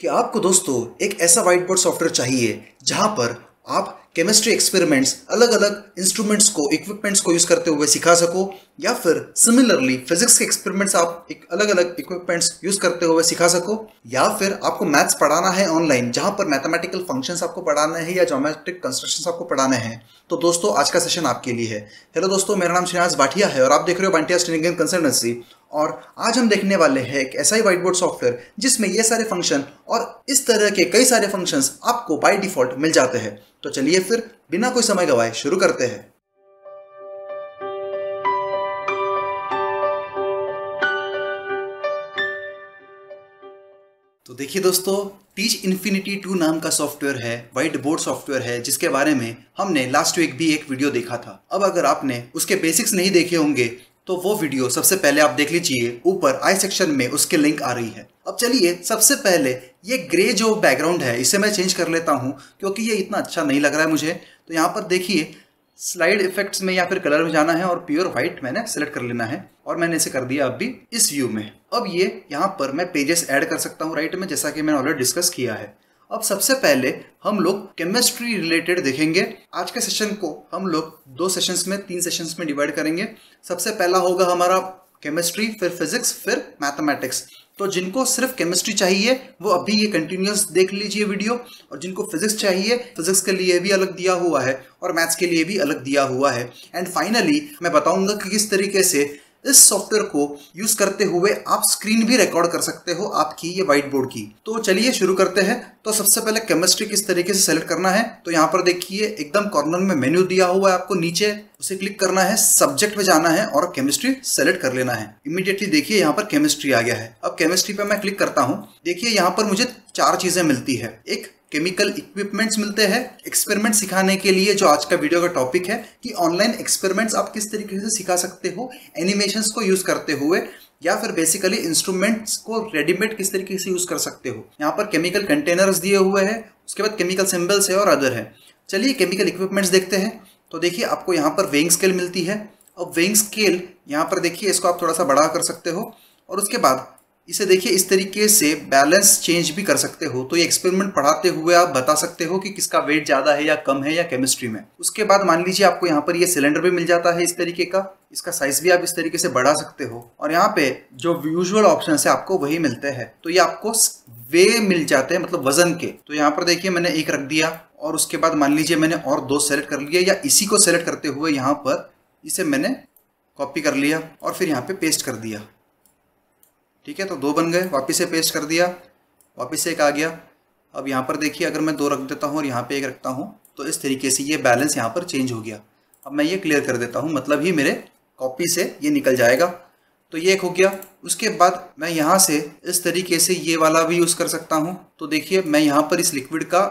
कि आपको दोस्तों एक ऐसा व्हाइट बोर्ड सॉफ्टवेयर चाहिए जहाँ पर आप केमिस्ट्री एक्सपेरिमेंट्स अलग अलग इंस्ट्रूमेंट्स को इक्विपमेंट्स को यूज़ करते हुए सिखा सको, या फिर सिमिलरली फिजिक्स के एक्सपेरिमेंट्स आप एक अलग अलग इक्विपमेंट्स यूज़ करते हुए सिखा सको, या फिर आपको मैथ्स पढ़ाना है ऑनलाइन जहाँ पर मैथमेटिकल फ़ंक्शंस आपको पढ़ाना है या जोमेट्रिक कंस्ट्रक्शंस आपको पढ़ाने हैं। तो दोस्तों, आज का सेशन आपके लिए है। हेलो दोस्तों, मेरा नाम श्रीनाथ भाटिया है और आप देख रहे हो बांटिया स्टेनिंग कंसल्टेंसी और आज हम देखने वाले हैं एक ऐसा ही व्हाइट बोर्ड सॉफ्टवेयर जिसमें ये सारे फ़ंक्शन और इस तरह के कई सारे फ़ंक्शंस आपको बाय डिफ़ॉल्ट मिल जाते हैं। तो चलिए फिर बिना कोई समय गवाए शुरू करते हैं। तो देखिए दोस्तों टीच इन्फिनिटी टू नाम का सॉफ्टवेयर है व्हाइट बोर्ड सॉफ्टवेयर है, जिसके बारे में हमने लास्ट वीक भी एक वीडियो देखा था। अब अगर आपने उसके बेसिक्स नहीं देखे होंगे तो वो वीडियो सबसे पहले आप देख लीजिए, ऊपर आई सेक्शन में उसके लिंक आ रही है। अब चलिए, सबसे पहले ये ग्रे जो बैकग्राउंड है, इसे मैं चेंज कर लेता हूँ, क्योंकि ये इतना अच्छा नहीं लग रहा है मुझे। तो यहाँ पर देखिए स्लाइड इफेक्ट्स में या फिर कलर में जाना है और प्योर व्हाइट मैंने सेलेक्ट कर लेना है, और मैंने इसे कर दिया अभी इस व्यू में। अब ये यहाँ पर मैं पेजेस ऐड कर सकता हूँ राइट में, जैसा कि मैंने ऑलरेडी डिस्कस किया है। अब सबसे पहले हम लोग केमिस्ट्री रिलेटेड देखेंगे। आज के सेशन को हम लोग दो सेशंस में, तीन सेशंस में डिवाइड करेंगे। सबसे पहला होगा हमारा केमिस्ट्री फिर फिजिक्स फिर मैथमेटिक्स तो जिनको सिर्फ़ केमिस्ट्री चाहिए, वो अभी ये कंटिन्यूस देख लीजिए वीडियो और जिनको फिजिक्स चाहिए फिजिक्स के लिए भी अलग दिया हुआ है और मैथ्स के लिए भी अलग दिया हुआ है। एंड फाइनली मैं बताऊँगा कि किस तरीके से इस सॉफ्टवेयर को यूज़ करते हुए आप स्क्रीन भी रिकॉर्ड कर सकते हो आपकी ये व्हाइट बोर्ड की। तो चलिए शुरू करते हैं। तो सबसे पहले केमिस्ट्री किस तरीके से सेलेक्ट करना है? तो यहाँ पर देखिए, एकदम कॉर्नर में मेन्यू दिया हुआ है आपको नीचे। उसे क्लिक करना है सब्जेक्ट में जाना है और केमिस्ट्री सेलेक्ट कर लेना है। इमीडिएटली देखिए यहाँ पर केमिस्ट्री आ गया है। अब केमिस्ट्री पे मैं क्लिक करता हूँ। देखिए यहाँ पर मुझे चार चीज़ें मिलती है। एक केमिकल इक्विपमेंट्स मिलते हैं। एक्सपेरिमेंट सिखाने के लिए जो आज का वीडियो का टॉपिक है कि ऑनलाइन एक्सपेरिमेंट्स आप किस तरीके से सिखा सकते हो एनिमेशंस को यूज़ करते हुए, या फिर बेसिकली इंस्ट्रूमेंट्स को रेडीमेड किस तरीके से यूज़ कर सकते हो। यहाँ पर केमिकल कंटेनर्स दिए हुए हैं, उसके बाद केमिकल सिंबल्स है और अदर है। चलिए केमिकल इक्विपमेंट्स देखते हैं। तो देखिए, आपको यहाँ पर वेइंग स्केल मिलती है। अब वेइंग स्केल यहाँ पर देखिए, इसको आप थोड़ा सा बड़ा कर सकते हो। और उसके बाद इसे देखिए, इस तरीके से बैलेंस चेंज भी कर सकते हो। तो ये एक्सपेरिमेंट पढ़ाते हुए आप बता सकते हो कि किसका वेट ज़्यादा है या कम है या केमिस्ट्री में। उसके बाद मान लीजिए आपको यहाँ पर ये सिलेंडर भी मिल जाता है इस तरीके का। इसका साइज़ भी आप इस तरीके से बढ़ा सकते हो। और यहाँ पे जो यूजुअल ऑप्शन है, आपको वही मिलते हैं। तो ये आपको वे मिल जाते हैं मतलब वज़न के। तो यहाँ पर देखिए, मैंने एक रख दिया और उसके बाद मान लीजिए मैंने और दो सेलेक्ट कर लिया या इसी को सेलेक्ट करते हुए यहाँ पर इसे मैंने कॉपी कर लिया और फिर यहाँ पे पेस्ट कर दिया। ठीक है तो दो बन गए, वापिस से पेस्ट कर दिया, वापस से एक आ गया। अब यहाँ पर देखिए, अगर मैं दो रख देता हूँ और यहाँ पे एक रखता हूँ तो इस तरीके से ये बैलेंस यहाँ पर चेंज हो गया। अब मैं ये क्लियर कर देता हूँ मतलब ही मेरे कॉपी से ये निकल जाएगा। तो ये एक हो गया। उसके बाद मैं यहाँ से इस तरीके से ये वाला भी यूज़ कर सकता हूँ। तो देखिए, मैं यहाँ पर इस लिक्विड का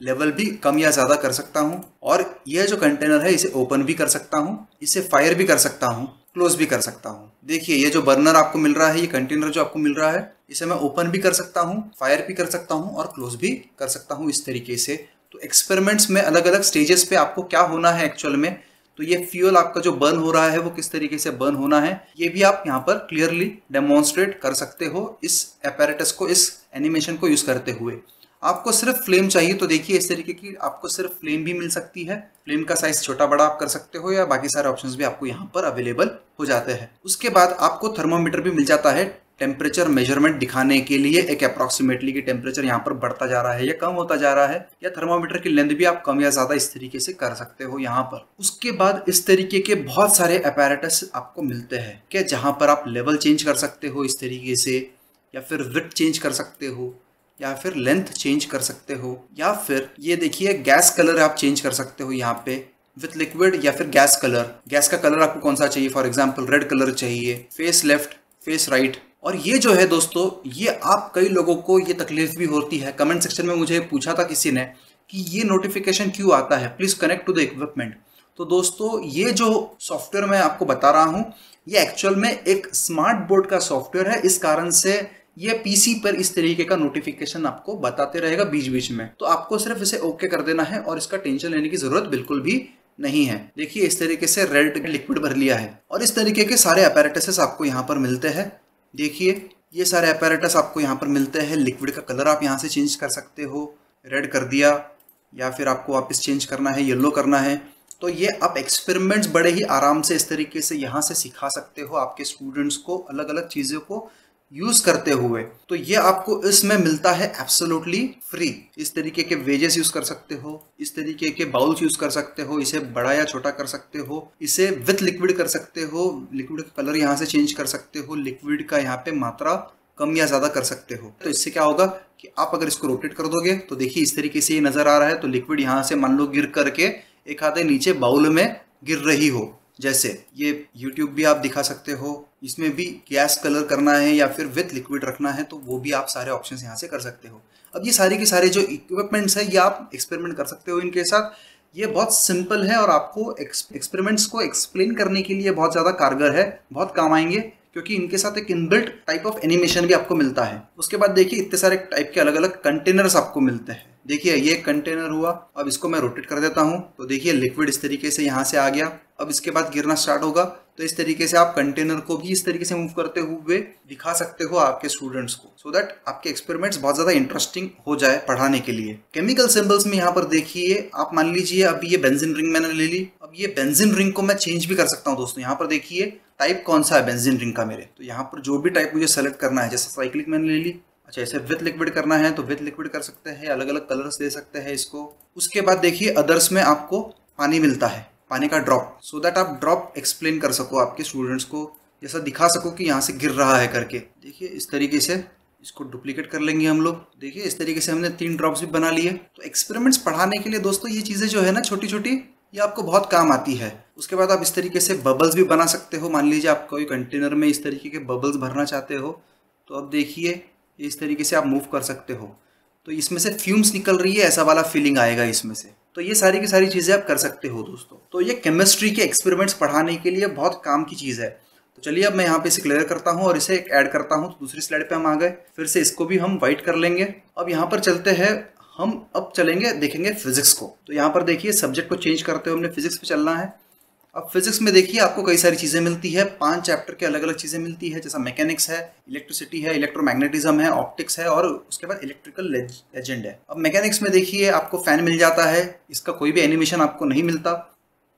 लेवल भी कम या ज़्यादा कर सकता हूँ, और यह जो कंटेनर है, इसे ओपन भी कर सकता हूँ, इसे फायर भी कर सकता हूँ क्लोज भी कर सकता हूँ। देखिए, ये जो बर्नर आपको मिल रहा है, ये कंटेनर जो आपको मिल रहा है, इसे मैं ओपन भी कर सकता हूँ फायर भी कर सकता हूँ, और क्लोज भी कर सकता हूँ इस तरीके से। तो एक्सपेरिमेंट्स में अलग अलग स्टेजेस पे आपको क्या होना है एक्चुअल में? तो ये फ्यूल आपका जो बर्न हो रहा है, वो किस तरीके से बर्न होना है, ये भी आप यहाँ पर क्लियरली डेमोन्स्ट्रेट कर सकते हो इस एपेरेटस को, इस एनिमेशन को यूज़ करते हुए। आपको सिर्फ़ फ्लेम चाहिए तो देखिए इस तरीके की आपको सिर्फ़ फ्लेम भी मिल सकती है। फ्लेम का साइज़ छोटा बड़ा आप कर सकते हो या बाकी सारे ऑप्शंस भी आपको यहाँ पर अवेलेबल हो जाते हैं। उसके बाद आपको थर्मोमीटर भी मिल जाता है टेम्परेचर मेज़रमेंट दिखाने के लिए। एक अप्रोक्सीमेटली की टेम्परेचर यहाँ पर बढ़ता जा रहा है या कम होता जा रहा है या थर्मोमीटर की लेंथ भी आप कम या ज़्यादा इस तरीके से कर सकते हो यहाँ पर। उसके बाद इस तरीके के बहुत सारे अपैरेटस आपको मिलते हैं। क्या जहाँ पर आप लेवल चेंज कर सकते हो इस तरीके से या फिर विथ चेंज कर सकते हो। या फिर लेंथ चेंज कर सकते हो, या फिर, ये देखिए गैस कलर आप चेंज कर सकते हो यहाँ पे विथ लिक्विड या फिर गैस कलर गैस का कलर आपको कौन सा चाहिए? फॉर एग्ज़ाम्पल रेड कलर चाहिए फेस लेफ़्ट फेस राइट और ये जो है दोस्तों, ये आप कई लोगों को ये तकलीफ़ भी होती है। कमेंट सेक्शन में मुझे पूछा था किसी ने कि ये नोटिफिकेशन क्यों आता है? Please connect to the equipment तो दोस्तों, ये जो सॉफ्टवेयर मैं आपको बता रहा हूँ, ये एक्चुअल में एक स्मार्ट बोर्ड का सॉफ्टवेयर है। इस कारण से ये पीसी पर इस तरीके का नोटिफिकेशन आपको बताते रहेगा बीच बीच में। तो आपको सिर्फ़ इसे ओके कर देना है और इसका टेंशन लेने की ज़रूरत बिल्कुल भी नहीं है। देखिए, इस तरीके से रेड लिक्विड भर लिया है और इस तरीके के सारे अपैरेटसेस आपको यहाँ पर मिलते हैं। देखिए, ये सारे अपैरेटस आपको यहाँ पर मिलते हैं। लिक्विड का कलर आप यहाँ से चेंज कर सकते हो। रेड कर दिया या फिर आपको वापस चेंज करना है येलो करना है। तो ये आप एक्सपेरिमेंट्स बड़े ही आराम से इस तरीके से यहाँ से सिखा सकते हो। आपके स्टूडेंट्स को अलग अलग चीज़ों को यूज़ करते हुए तो ये आपको इसमें मिलता है एब्सोल्युटली फ्री इस तरीके के वेजेस यूज़ कर सकते हो, इस तरीके के बाउल्स यूज़ कर सकते हो, इसे बड़ा या छोटा कर सकते हो, इसे विथ लिक्विड कर सकते हो लिक्विड का कलर यहाँ से चेंज कर सकते हो लिक्विड का यहाँ पे मात्रा कम या ज़्यादा कर सकते हो। तो इससे क्या होगा कि आप अगर इसको रोटेट कर दोगे तो देखिए इस तरीके से ये नज़र आ रहा है तो लिक्विड यहाँ से मान लो गिर करके एक आधे नीचे बाउल में गिर रही हो। जैसे, ये यूट्यूब भी आप दिखा सकते हो, इसमें भी गैस कलर करना है या फिर विथ लिक्विड रखना है तो वो भी आप सारे ऑप्शन यहाँ से कर सकते हो। अब ये सारे के सारे जो इक्विपमेंट्स है, ये आप एक्सपेरिमेंट कर सकते हो इनके साथ। ये बहुत सिंपल है और आपको एक्सपेरिमेंट्स को एक्सप्लेन करने के लिए बहुत ज़्यादा कारगर है, बहुत काम आएँगे, क्योंकि इनके साथ एक इनबिल्ट टाइप ऑफ़ एनिमेशन भी आपको मिलता है। उसके बाद देखिए, इतने सारे टाइप के अलग अलग कंटेनर्स आपको मिलते हैं। देखिए, ये कंटेनर हुआ। अब इसको मैं रोटेट कर देता हूँ। तो देखिए लिक्विड इस तरीके से यहाँ से आ गया। अब इसके बाद गिरना स्टार्ट होगा। तो इस तरीके से आप कंटेनर को भी इस तरीके से मूव करते हुए दिखा सकते हो आपके स्टूडेंट्स को। सो so दैट आपके एक्सपेरिमेंट्स बहुत ज़्यादा इंटरेस्टिंग हो जाए पढ़ाने के लिए। केमिकल सिंबल्स में यहाँ पर देखिए, आप मान लीजिए अभी ये बेंजिन रिंग मैंने ले ली। अब ये बेंजिन रिंग को मैं चेंज भी कर सकता हूँ दोस्तों। यहाँ पर देखिए टाइप कौन सा है बेंजिन रिंग का मेरे? तो यहाँ पर जो भी टाइप मुझे सेलेक्ट करना है, जैसे साइक्लिक मैंने ले ली। अच्छा इसे विथ लिक्विड करना है तो विथ लिक्विड कर सकते हैं अलग अलग कलर्स दे सकते हैं इसको। उसके बाद देखिए अदर्स में आपको पानी मिलता है, पानी का ड्रॉप सो दैट आप ड्रॉप एक्सप्लेन कर सको आपके स्टूडेंट्स को, जैसा दिखा सको कि यहाँ से गिर रहा है करके। देखिए, इस तरीके से इसको डुप्लीकेट कर लेंगे हम लोग। देखिए, इस तरीके से हमने तीन ड्रॉप्स भी बना लिए। तो एक्सपेरिमेंट्स पढ़ाने के लिए दोस्तों, ये चीज़ें जो है ना छोटी छोटी ये आपको बहुत काम आती है। उसके बाद आप इस तरीके से बबल्स भी बना सकते हो। मान लीजिए, आप कोई कंटेनर में इस तरीके के बबल्स भरना चाहते हो तो अब देखिए इस तरीके से आप मूव कर सकते हो। तो इसमें से फ्यूम्स निकल रही है, ऐसा वाला फीलिंग आएगा इसमें से। तो ये सारी की सारी चीज़ें आप कर सकते हो दोस्तों। तो ये केमिस्ट्री के एक्सपेरिमेंट्स पढ़ाने के लिए बहुत काम की चीज़ है। तो चलिए अब मैं यहाँ पे इसे क्लियर करता हूँ और इसे ऐड करता हूँ। तो दूसरी स्लाइड पे हम आ गए। फिर से इसको भी हम वाइट कर लेंगे। अब यहाँ पर चलते हैं। हम अब चलेंगे, देखेंगे फिजिक्स को। तो यहाँ पर देखिए सब्जेक्ट को चेंज करते हुए हमने फिजिक्स पे चलना है। अब फिजिक्स में देखिए, आपको कई सारी चीज़ें मिलती है। पाँच चैप्टर के अलग अलग चीज़ें मिलती है, जैसा मैकेनिक्स है इलेक्ट्रिसिटी है इलेक्ट्रोमैग्नेटिज्म है ऑप्टिक्स है और उसके बाद इलेक्ट्रिकल लेजेंड है। अब मैकेनिक्स में देखिए, आपको फ़ैन मिल जाता है, इसका कोई भी एनिमेशन आपको नहीं मिलता।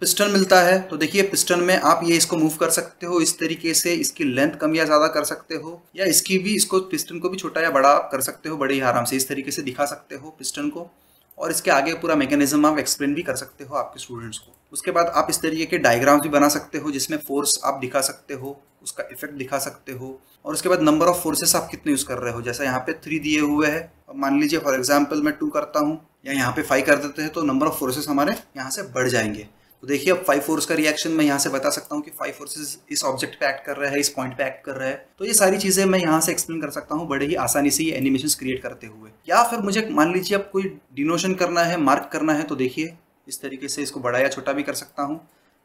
पिस्टन मिलता है तो देखिए पिस्टन में आप ये इसको मूव कर सकते हो, इस तरीके से इसकी लेंथ कम या ज़्यादा कर सकते हो, या इसकी भी, इसको पिस्टन को भी छोटा या बड़ा आप कर सकते हो, बड़े ही आराम से इस तरीके से दिखा सकते हो पिस्टन को, और इसके आगे पूरा मैकेनिज्म आप एक्सप्लेन भी कर सकते हो आपके स्टूडेंट्स को। उसके बाद आप इस तरीके के डायग्राम्स भी बना सकते हो, जिसमें फोर्स आप दिखा सकते हो, उसका इफ़ेक्ट दिखा सकते हो, और उसके बाद नंबर ऑफ़ फोर्सेस आप कितने यूज़ कर रहे हो। जैसा यहाँ पे थ्री दिए हुए हैं, अब मान लीजिए फॉर एग्ज़ाम्पल मैं टू करता हूँ, या यहाँ पे फाइव कर देते हैं तो नंबर ऑफ़ फोर्सेस हमारे यहाँ से बढ़ जाएँगे। तो देखिए, अब फाइव फोर्स का रिएक्शन मैं यहाँ से बता सकता हूँ कि फाइव फोर्सेस इस ऑब्जेक्ट पे एक्ट कर रहे हैं, इस पॉइंट पे एक्ट कर रहे हैं। तो ये सारी चीज़ें मैं यहाँ से एक्सप्लेन कर सकता हूँ बड़े ही आसानी से ये एनिमेशन क्रिएट करते हुए। या फिर मुझे मान लीजिए अब कोई डिनोशन करना है मार्क करना है तो देखिए इस तरीके से इसको बड़ा या छोटा भी कर सकता हूँ।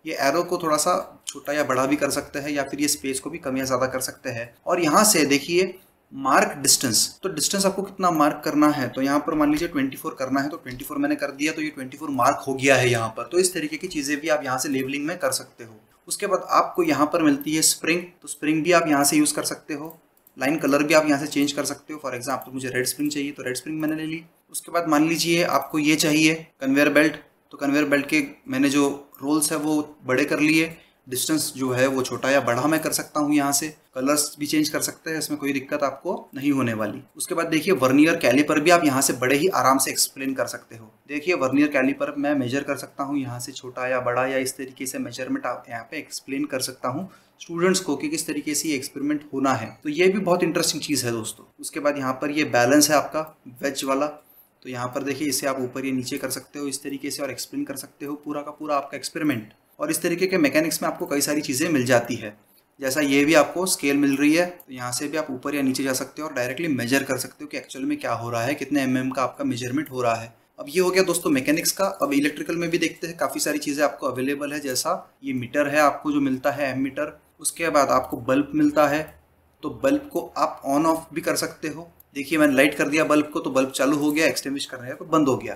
ये एरो को थोड़ा सा छोटा या बड़ा भी कर सकते हैं या फिर ये स्पेस को भी कम या ज़्यादा कर सकते हैं। और यहाँ से देखिए मार्क डिस्टेंस तो डिस्टेंस आपको कितना मार्क करना है? तो यहाँ पर मान लीजिए 24 करना है तो 24 मैंने कर दिया तो ये 24 मार्क हो गया है यहाँ पर। तो इस तरीके की चीज़ें भी आप यहाँ से लेबलिंग में कर सकते हो। उसके बाद आपको यहाँ पर मिलती है स्प्रिंग तो स्प्रिंग भी आप यहाँ से यूज़ कर सकते हो। लाइन कलर भी आप यहाँ से चेंज कर सकते हो। फॉर एग्ज़ाम्पल मुझे रेड स्प्रिंग चाहिए तो रेड स्प्रिंग मैंने ले ली। उसके बाद मान लीजिए आपको ये चाहिए कन्वेयर बेल्ट तो कन्वेयर बेल्ट के मैंने जो रोल्स है वो बड़े कर लिए। डिस्टेंस जो है वो छोटा या बड़ा मैं कर सकता हूँ यहाँ से। कलर्स भी चेंज कर सकते हैं, इसमें कोई दिक्कत आपको नहीं होने वाली। उसके बाद देखिए वर्नियर कैलीपर भी आप यहाँ से बड़े ही आराम से एक्सप्लेन कर सकते हो। देखिए वर्नियर कैलीपर मैं मेजर कर सकता हूँ यहाँ से छोटा या बड़ा या इस तरीके से मेज़रमेंट आप यहाँ पे एक्सप्लेन कर सकता हूँ। स्टूडेंट्स को कि किस तरीके से ये एक्सपेरिमेंट होना है। तो ये भी बहुत इंटरेस्टिंग चीज़ है दोस्तों। उसके बाद यहाँ पर ये बैलेंस है आपका वेज वाला। तो यहाँ पर देखिए इसे आप ऊपर या नीचे कर सकते हो, इस तरीके से और एक्सप्लेन कर सकते हो पूरा का पूरा आपका एक्सपेरिमेंट और इस तरीके के मैकेनिक्स में आपको कई सारी चीज़ें मिल जाती है। जैसा ये भी आपको स्केल मिल रही है तो यहाँ से भी आप ऊपर या नीचे जा सकते हो और डायरेक्टली मेजर कर सकते हो कि एक्चुअल में क्या हो रहा है, कितने एम mm का आपका मेज़रमेंट हो रहा है। अब ये हो गया दोस्तों मैकेनिक्स का। अब इलेक्ट्रिकल में भी देखते हैं, काफ़ी सारी चीज़ें आपको अवेलेबल है, जैसा ये मीटर है आपको जो मिलता है एम मीटर उसके बाद आपको बल्ब मिलता है। तो बल्ब को आप ऑन ऑफ़ भी कर सकते हो। देखिए, मैंने लाइट कर दिया बल्ब को तो बल्ब चालू हो गया एक्सटेंविश कर रहे हैं तो बंद हो गया।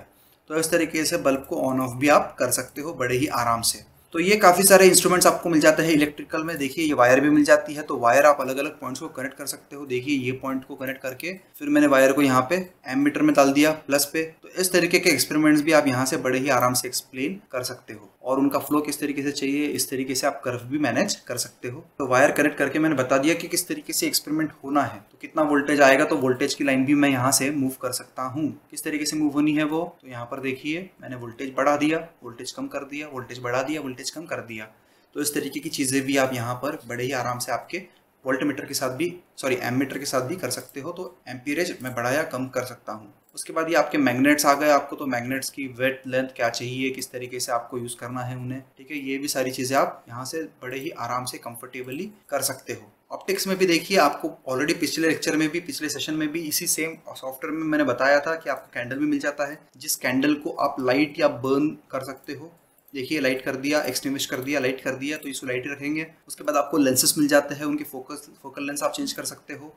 तो इस तरीके से बल्ब को ऑन ऑफ़ भी आप कर सकते हो, बड़े ही आराम से। तो ये काफ़ी सारे इंस्ट्रूमेंट्स आपको मिल जाते हैं इलेक्ट्रिकल में। देखिए, ये वायर भी मिल जाती है तो वायर आप अलग अलग पॉइंट्स को कनेक्ट कर सकते हो। देखिए, ये पॉइंट को कनेक्ट करके फिर मैंने वायर को यहाँ पे एम मीटर में डाल दिया प्लस पे। तो इस तरीके के एक्सपेरिमेंट्स भी आप यहाँ से बड़े ही आराम से एक्सप्लेन कर सकते हो। और उनका फ्लो किस तरीके से चाहिए, इस तरीके से आप कर्व भी मैनेज कर सकते हो। तो वायर कनेक्ट करके मैंने बता दिया कि किस तरीके से एक्सपेरिमेंट होना है। तो कितना वोल्टेज आएगा तो वोल्टेज की लाइन भी मैं यहाँ से मूव कर सकता हूँ। किस तरीके से मूव होनी है वो? तो यहाँ पर देखिए, मैंने वोल्टेज बढ़ा दिया वोल्टेज कम कर दिया वोल्टेज बढ़ा दिया वोल्टेज कम कर दिया। तो इस तरीके की चीज़ें भी आप यहाँ पर बड़े ही आराम से आपके वोल्ट मीटर के साथ भी सॉरी एम के साथ भी कर सकते हो। तो एम्पीरेज मैं बढ़ाया कम कर सकता हूँ। उसके बाद ये आपके मैग्नेट्स आ गए आपको तो मैग्नेट्स की वेट लेंथ क्या चाहिए, किस तरीके से आपको यूज़ करना है उन्हें, ठीक है? ये भी सारी चीज़ें आप यहाँ से बड़े ही आराम से कंफर्टेबली कर सकते हो। ऑप्टिक्स में भी देखिए, आपको ऑलरेडी पिछले लेक्चर में भी, पिछले सेशन में भी इसी सेम सॉफ्टवेयर में मैंने बताया था कि आपको कैंडल भी मिल जाता है। जिस कैंडल को आप लाइट या बर्न कर सकते हो देखिए लाइट कर दिया एक्सटिंग्विश कर दिया लाइट कर दिया तो इसको लाइट रखेंगे। उसके बाद आपको लेंसेस मिल जाते हैं, उनके फोकस फोकल लेंस आप चेंज कर सकते हो।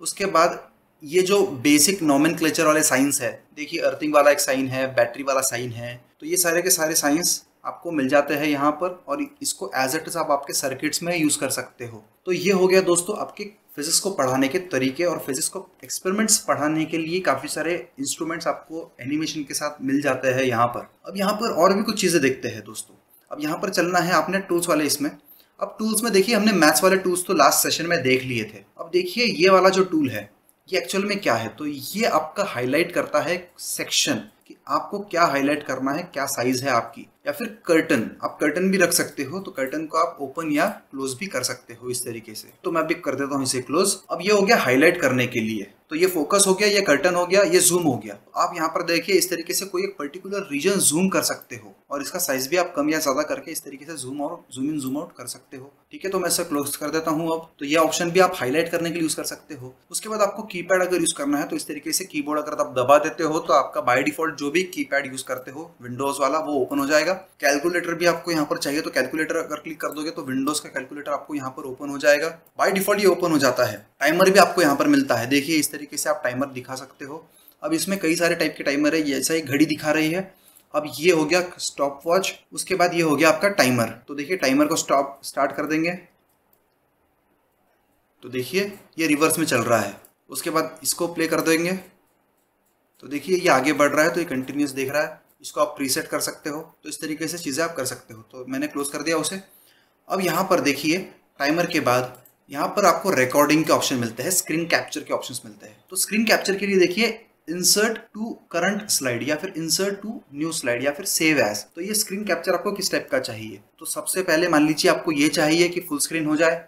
उसके बाद ये जो बेसिक नॉमन वाले साइंस है, देखिए अर्थिंग वाला एक साइन है बैटरी वाला साइन है तो ये सारे के सारे साइंस आपको मिल जाते हैं यहाँ पर, और इसको एज एट आप आपके सर्किट्स में यूज़ कर सकते हो। तो ये हो गया दोस्तों, आपके फिजिक्स को पढ़ाने के तरीके और फिजिक्स को एक्सपेरिमेंट्स पढ़ाने के लिए काफ़ी सारे इंस्ट्रूमेंट्स आपको एनिमेशन के साथ मिल जाते हैं यहाँ पर। अब यहाँ पर और भी कुछ चीज़ें देखते हैं दोस्तों। अब यहाँ पर चलना है आपने टूल्स वाले इसमें। अब टूल्स में देखिए, हमने मैथ्स वाले टूल्स तो लास्ट सेशन में देख लिए थे। अब देखिए, ये वाला जो टूल है, ये एक्चुअल में क्या है? तो ये आपका हाईलाइट करता है सेक्शन कि आपको क्या हाईलाइट करना है, क्या साइज़ है आपकी? या फिर कर्टन आप कर्टन भी रख सकते हो तो कर्टन को आप ओपन या क्लोज भी कर सकते हो इस तरीके से। तो मैं भी कर देता हूँ इसे क्लोज अब ये हो गया हाईलाइट करने के लिए। तो ये फोकस हो गया, ये कर्टन हो गया, ये जूम हो गया। तो आप यहाँ पर देखिए, इस तरीके से कोई एक पर्टिकुलर रीजन जूम कर सकते हो। और इसका साइज़ भी आप कम या ज़्यादा करके इस तरीके से जूम और जूम इन जूम आउट कर सकते हो। ठीक है तो मैं इसे क्लोज कर देता हूँ अब। तो ये ऑप्शन भी आप हाईलाइट करने के लिए यूज़ कर सकते हो। उसके बाद आपको कीपैड अगर यूज़ करना है तो इस तरीके से कीबोर्ड अगर आप दबा देते हो तो आपका बाय डिफ़ॉल्ट जो भी कीपैड यूज़ करते हो विंडोज़ वाला, वो ओपन हो जाएगा। कैलकुलेटर भी आपको यहाँ पर चाहिए तो कैलकुलेटर अगर क्लिक कर दोगे तो विंडोज़ का कैलकुलेटर आपको यहाँ पर ओपन हो जाएगा। बाय डिफ़ॉल्ट ये ओपन हो जाता है। टाइमर भी आपको यहाँ पर मिलता है। देखिए, इस तरीके से आप टाइमर दिखा सकते हो। अब इसमें कई सारे टाइप के टाइमर है। जैसा ही घड़ी दिखा रही है। अब ये हो गया स्टॉप वॉच उसके बाद ये हो गया आपका टाइमर तो देखिए टाइमर को स्टॉप स्टार्ट कर देंगे। तो देखिए, ये रिवर्स में चल रहा है। उसके बाद इसको प्ले कर देंगे। तो देखिए, ये आगे बढ़ रहा है तो ये कंटिन्यूस देख रहा है। इसको आप प्रीसेट कर सकते हो। तो इस तरीके से चीज़ें आप कर सकते हो। तो मैंने क्लोज कर दिया उसे। अब यहाँ पर देखिए टाइमर के बाद यहाँ पर आपको रिकॉर्डिंग के ऑप्शन मिलते हैं स्क्रीन कैप्चर के ऑप्शंस मिलते हैं। तो स्क्रीन कैप्चर के लिए देखिए इंसर्ट टू करंट स्लाइड या फिर इंसर्ट टू न्यू स्लाइड या फिर सेव एज तो ये स्क्रीन कैप्चर आपको किस टाइप का चाहिए? तो सबसे पहले मान लीजिए आपको ये चाहिए कि फुल स्क्रीन हो जाए।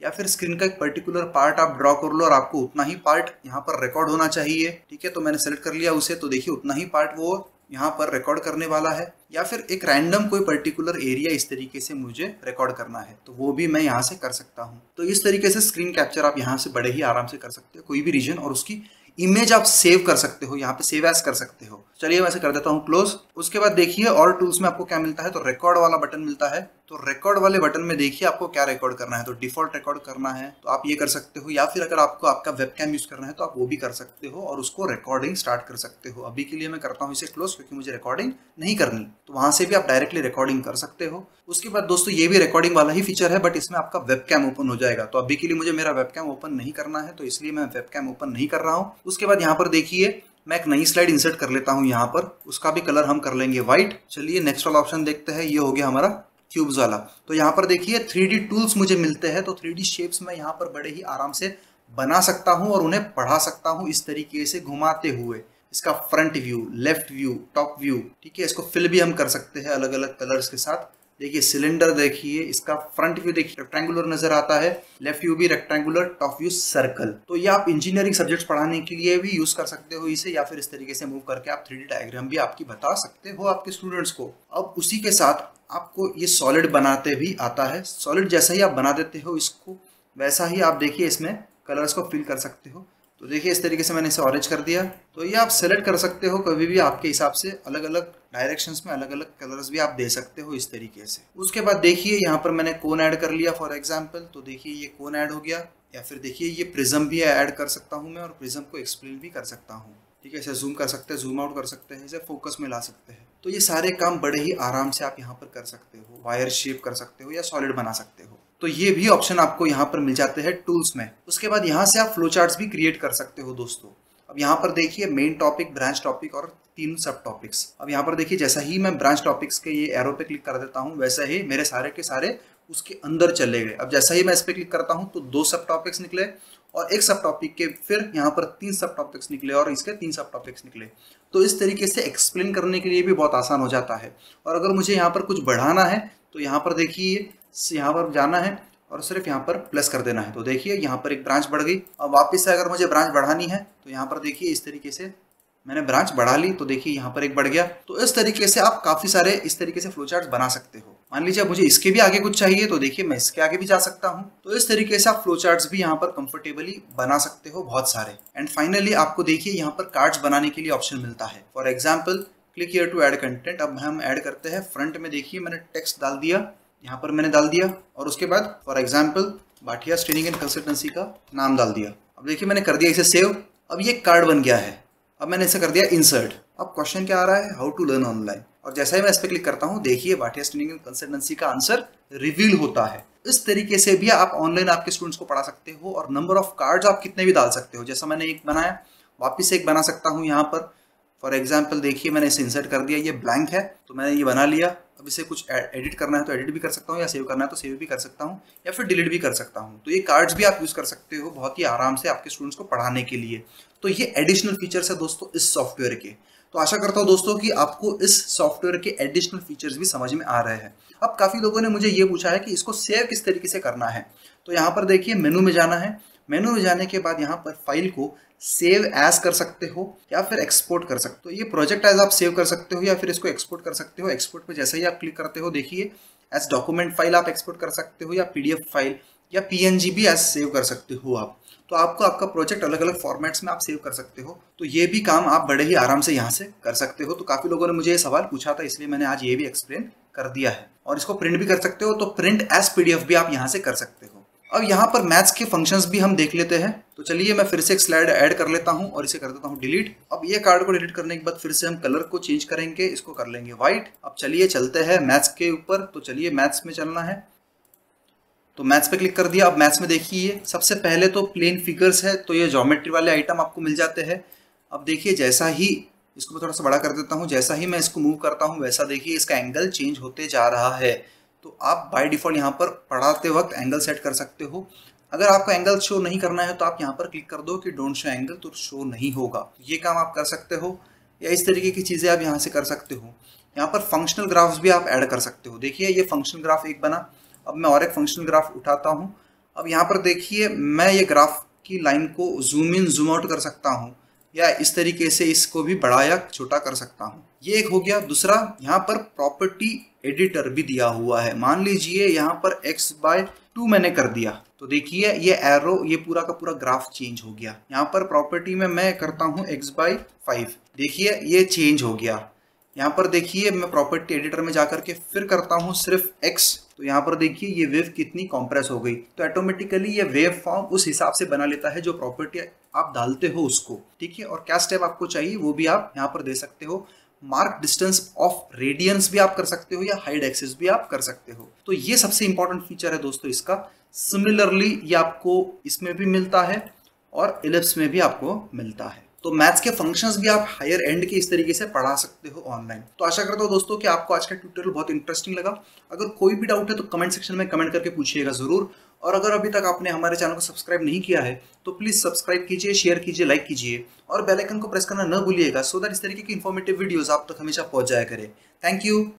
या फिर स्क्रीन का एक पर्टिकुलर पार्ट आप ड्रॉ कर लो और आपको उतना ही पार्ट यहाँ पर रिकॉर्ड होना चाहिए। ठीक है? तो मैंने सेलेक्ट कर लिया उसे तो देखिए उतना ही पार्ट वो यहाँ पर रिकॉर्ड करने वाला है। या फिर एक रैंडम कोई पर्टिकुलर एरिया इस तरीके से मुझे रिकॉर्ड करना है तो वो भी मैं यहाँ से कर सकता हूँ। तो इस तरीके से स्क्रीन कैप्चर आप यहाँ से बड़े ही आराम से कर सकते हो, कोई भी रीजन और उसकी इमेज आप सेव कर सकते हो, यहाँ पे सेव एज कर सकते हो। चलिए वैसे कर देता हूँ क्लोज उसके बाद देखिए और टूल्स में आपको क्या मिलता है? तो रिकॉर्ड वाला बटन मिलता है। तो रिकॉर्ड वाले बटन में देखिए आपको क्या रिकॉर्ड करना है। तो डिफ़ॉल्ट रिकॉर्ड करना है तो आप ये कर सकते हो, या फिर अगर आपको आपका वेब कैम यूज़ करना है तो आप वो भी कर सकते हो और उसको रिकॉर्डिंग स्टार्ट कर सकते हो। अभी के लिए मैं करता हूँ इसे क्लोज क्योंकि मुझे रिकॉर्डिंग नहीं करनी। तो वहाँ से भी आप डायरेक्टली रिकॉर्डिंग कर सकते हो। उसके बाद दोस्तों, ये भी रिकॉर्डिंग वाला ही फीचर है बट इसमें आपका वेब कैम ओपन हो जाएगा। तो अभी के लिए मुझे मेरा वेब कैम ओपन नहीं करना है तो इसलिए मैं वेब कैम ओपन नहीं कर रहा हूँ। उसके बाद यहाँ पर देखिए, मैं एक नई स्लाइड इंसर्ट कर लेता हूँ यहाँ पर। उसका भी कलर हम कर लेंगे व्हाइट चलिए नेक्स्ट वाला ऑप्शन देखते हैं। ये हो गया हमारा क्यूब्स वाला। तो यहाँ पर देखिए थ्री टूल्स मुझे मिलते हैं तो थ्री शेप्स मैं यहाँ पर बड़े ही आराम से बना सकता हूँ और उन्हें पढ़ा सकता हूँ इस तरीके से घुमाते हुए। इसका front view left view top view ठीक है? इसको फिल भी हम कर सकते हैं अलग अलग कलर्स के साथ। देखिए सिलेंडर देखिए, इसका फ्रंट व्यू देखिए रेक्टेंगुलर नज़र आता है लेफ़्ट व्यू भी रेक्टेंगुलर टॉप व्यू सर्कल तो ये आप इंजीनियरिंग सब्जेक्ट्स पढ़ाने के लिए भी यूज़ कर सकते हो इसे, या फिर इस तरीके से मूव करके आप थ्री डायग्राम भी आपकी बता सकते हो आपके स्टूडेंट्स को। अब उसी के साथ आपको ये सॉलिड बनाते भी आता है। सॉलिड जैसा ही आप बना देते हो इसको, वैसा ही आप देखिए इसमें कलर्स को फिल कर सकते हो। तो देखिए, इस तरीके से मैंने इसे ऑरेंज कर दिया। तो ये आप सेलेक्ट कर सकते हो, कभी भी आपके हिसाब से अलग अलग डायरेक्शंस में अलग अलग कलर्स भी आप दे सकते हो इस तरीके से। उसके बाद देखिए, यहाँ पर मैंने कोन ऐड कर लिया फॉर एग्ज़ाम्पल तो देखिए ये कोन ऐड हो गया, या फिर देखिए ये प्रिज्म भी ऐड कर सकता हूँ मैं और प्रिज्म को एक्सप्लेन भी कर सकता हूँ। ठीक है, इसे जूम कर सकते हैं जूम आउट कर सकते हैं, इसे फोकस में ला सकते हैं। तो ये सारे काम बड़े ही आराम से आप यहाँ पर कर सकते हो वायर शेप कर सकते हो या सॉलिड बना सकते हो। तो ये भी ऑप्शन आपको यहाँ पर मिल जाते हैं टूल्स में। उसके बाद यहाँ से आप फ्लो चार्ट्स भी क्रिएट कर सकते हो दोस्तों। अब यहाँ पर देखिए मेन टॉपिक ब्रांच टॉपिक और तीन सब टॉपिक्स अब यहाँ पर देखिए जैसा ही मैं ब्रांच टॉपिक्स के ये एरो पे क्लिक कर देता हूँ, वैसा ही मेरे सारे के सारे उसके अंदर चले गए। अब जैसा ही मैं इस पर क्लिक करता हूँ तो दो सब टॉपिक्स निकले और एक सब टॉपिक के फिर यहाँ पर तीन सब टॉपिक्स निकले और इसके तीन सब टॉपिक्स निकले। तो इस तरीके से एक्सप्लेन करने के लिए भी बहुत आसान हो जाता है। और अगर मुझे यहाँ पर कुछ बढ़ाना है तो यहाँ पर देखिए यहाँ पर जाना है और सिर्फ़ यहाँ पर प्लस कर देना है। तो देखिए, यहाँ पर एक ब्रांच बढ़ गई। अब वापस से अगर मुझे ब्रांच बढ़ानी है तो यहाँ पर देखिए, इस तरीके से मैंने ब्रांच बढ़ा ली। तो देखिए, यहाँ पर एक बढ़ गया। तो इस तरीके से आप काफ़ी सारे इस तरीके से फ्लो चार्ट बना सकते हो। मान लीजिए मुझे इसके भी आगे कुछ चाहिए तो देखिए, मैं इसके आगे भी जा सकता हूँ। तो इस तरीके से आप फ्लो चार्ट भी यहाँ पर कंफर्टेबली बना सकते हो बहुत सारे। एंड फाइनली आपको देखिए, यहाँ पर कार्ड्स बनाने के लिए ऑप्शन मिलता है। For example click here to add content अब हम ऐड करते हैं। फ्रंट में देखिए, मैंने टेक्स्ट डाल दिया। यहाँ पर मैंने डाल दिया और उसके बाद for example Bhatia training and consultancy का नाम डाल दिया। अब देखिए मैंने कर दिया इसे सेव अब ये कार्ड बन गया है। अब मैंने इसे कर दिया इंसर्ट अब क्वेश्चन क्या आ रहा है? हाउ टू लर्न ऑनलाइन और जैसा ही मैं इस पर क्लिक करता हूँ, देखिए भाटिया ट्रेनिंग एंड कंसल्टेंसी का आंसर रिवील होता है। इस तरीके से भी आप ऑनलाइन आपके स्टूडेंट्स को पढ़ा सकते हो और नंबर ऑफ़ कार्ड्स आप कितने भी डाल सकते हो। जैसा मैंने एक बनाया, वापिस एक बना सकता हूँ यहाँ पर। फॉर एग्ज़ाम्पल देखिए, मैंने इसे इंसर्ट कर दिया, ये ब्लैंक है तो मैंने ये बना लिया। अब इसे कुछ एडिट करना है तो एडिट भी कर सकता हूँ, या सेव करना है तो सेव भी कर सकता हूँ, या फिर डिलीट भी कर सकता हूँ। तो ये कार्ड्स भी आप यूज़ कर सकते हो, बहुत ही आराम से आपके स्टूडेंट्स को पढ़ाने के लिए। तो ये एडिशनल फीचर्स है दोस्तों, इस सॉफ्टवेयर के। तो आशा करता हूँ दोस्तों कि आपको इस सॉफ्टवेयर के एडिशनल फीचर्स भी समझ में आ रहे हैं। अब काफ़ी लोगों ने मुझे ये पूछा है कि इसको सेव किस तरीके से करना है। तो यहाँ पर देखिए मेनू में जाना है। मेनू में जाने के बाद यहाँ पर फ़ाइल को सेव एज कर सकते हो या फिर एक्सपोर्ट कर सकते हो ये प्रोजेक्ट एज आप सेव कर सकते हो या फिर इसको एक्सपोर्ट कर सकते हो एक्सपोर्ट पे जैसे ही आप क्लिक करते हो देखिए एज डॉक्यूमेंट फ़ाइल आप एक्सपोर्ट कर सकते हो या पीडीएफ फ़ाइल या पीएनजी भी एज सेव कर सकते हो आप तो आपको आपका प्रोजेक्ट अलग अलग फॉर्मेट्स में आप सेव कर सकते हो तो ये भी काम आप बड़े ही आराम से यहाँ से कर सकते हो तो काफ़ी लोगों ने मुझे ये सवाल पूछा था इसलिए मैंने आज ये भी एक्सप्लेन कर दिया है और इसको प्रिंट भी कर सकते हो तो प्रिंट एज पीडीएफ भी आप यहाँ से कर सकते हो अब यहाँ पर मैथ्स के फ़ंक्शंस भी हम देख लेते हैं। तो चलिए मैं फिर से एक स्लाइड ऐड कर लेता हूँ और इसे कर देता हूँ डिलीट अब ये कार्ड को डिलीट करने के बाद फिर से हम कलर को चेंज करेंगे, इसको कर लेंगे व्हाइट अब चलिए चलते हैं मैथ्स के ऊपर। तो चलिए मैथ्स में चलना है। तो मैथ्स पे क्लिक कर दिया। अब मैथ्स में देखिए, सबसे पहले तो प्लेन फिगर्स है तो ये जोमेट्री वाले आइटम आपको मिल जाते हैं। अब देखिए, जैसा ही इसको मैं थोड़ा सा बड़ा कर देता हूँ, जैसा ही मैं इसको मूव करता हूँ, वैसा देखिए इसका एंगल चेंज होते जा रहा है। तो आप बाय डिफ़ॉल्ट यहाँ पर पढ़ाते वक्त एंगल सेट कर सकते हो। अगर आपको एंगल शो नहीं करना है तो आप यहाँ पर क्लिक कर दो कि डोंट शो एंगल तो शो नहीं होगा। ये काम आप कर सकते हो, या इस तरीके की चीज़ें आप यहाँ से कर सकते हो। यहाँ पर फंक्शनल ग्राफ्स भी आप ऐड कर सकते हो। देखिए, ये फंक्शनल ग्राफ एक बना। अब मैं और एक फंक्शनल ग्राफ उठाता हूँ। अब यहाँ पर देखिए, मैं ये ग्राफ की लाइन को जूम इन जूम आउट कर सकता हूँ, या इस तरीके से इसको भी बड़ा या छोटा कर सकता हूँ। ये एक हो गया। दूसरा, यहाँ पर प्रॉपर्टी एडिटर भी दिया हुआ है। मान लीजिए यहाँ पर x बाय टू मैंने कर दिया। तो देखिए, ये एरो ये पूरा का पूरा ग्राफ चेंज हो गया। यहाँ पर प्रॉपर्टी में मैं करता हूँ x बाई फाइव देखिए, ये चेंज हो गया। यहाँ पर देखिए, मैं प्रॉपर्टी एडिटर में जाकर के फिर करता हूँ सिर्फ़ x तो यहाँ पर देखिए, ये वेव कितनी कॉम्प्रेस हो गई। तो ऑटोमेटिकली ये वेव फॉर्म उस हिसाब से बना लेता है जो प्रॉपर्टी आप डालते हो उसको। ठीक है, और क्या स्टेप आपको चाहिए वो भी आप यहाँ पर दे सकते हो। मार्क डिस्टेंस ऑफ़ रेडियंस भी आप कर सकते हो या हाइड एक्सेस भी आप कर सकते हो। तो ये सबसे इंपॉर्टेंट फीचर है दोस्तों इसका। सिमिलरली ये आपको इसमें भी मिलता है और इलिप्स में भी आपको मिलता है। तो मैथ्स के फ़ंक्शंस भी आप हायर एंड के इस तरीके से पढ़ा सकते हो ऑनलाइन। तो आशा करता हूँ दोस्तों कि आपको आज का ट्यूटोरियल बहुत इंटरेस्टिंग लगा। अगर कोई भी डाउट है तो कमेंट सेक्शन में कमेंट करके पूछिएगा ज़रूर। और अगर अभी तक आपने हमारे चैनल को सब्सक्राइब नहीं किया है तो प्लीज़ सब्सक्राइब कीजिए शेयर कीजिए लाइक कीजिए और बेल आइकन को प्रेस करना न भूलिएगा सो दैट इस तरीके की इन्फॉर्मेटिव वीडियोस आप तक हमेशा पहुँच जाया करें। Thank you